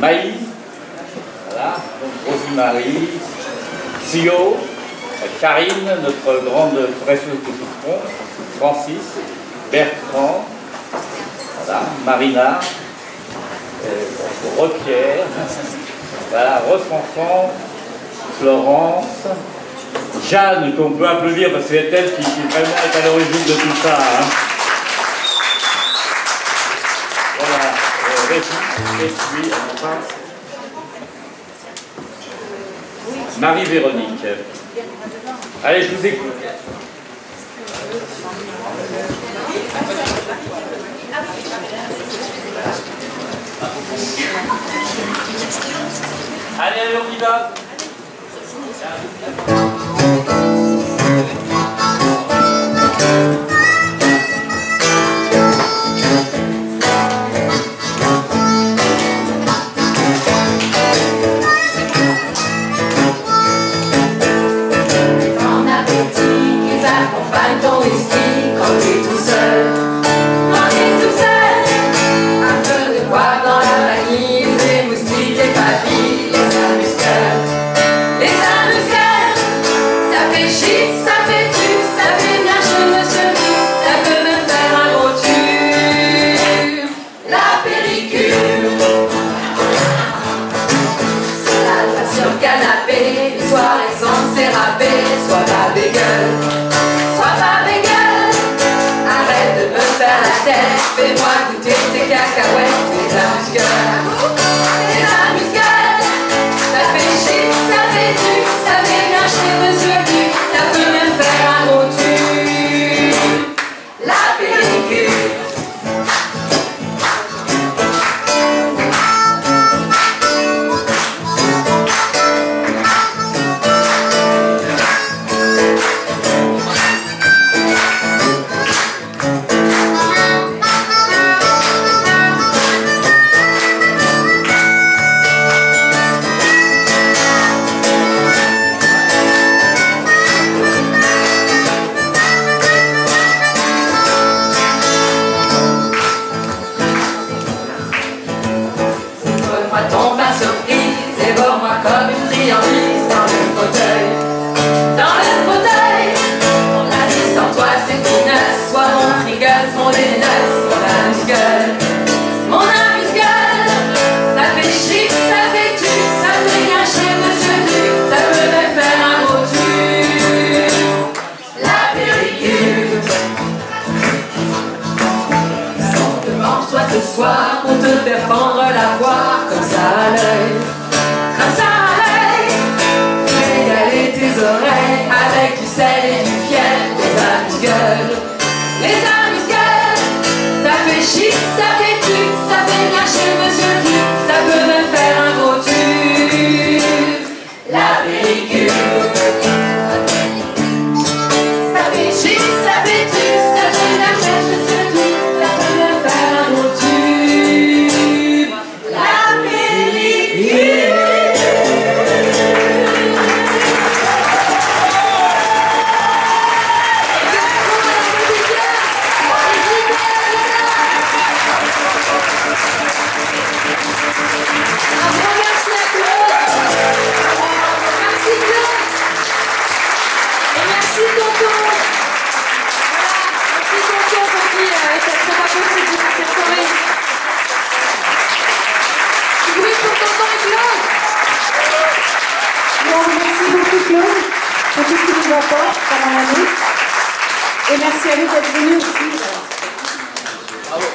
Maï, voilà, Rosemary, Sio, Karine, notre grande précieuse petite Francis, Bertrand, voilà, Marina, euh, Repierre, voilà, Florence, Jeanne, qu'on peut applaudir parce que c'est elle qui, vraiment est à l'origine de tout ça. Hein. Voilà, euh, Marie-Véronique. Allez, je vous écoute. Allez, allez, on y va. Accompagne ton whisky quand t'es tout seul. Moi goûter went to the amuseurs la voir comme ça à l'œil. de tout ce qui nous apporte pendant l'année. Et merci à vous d'être venus aussi. Bravo.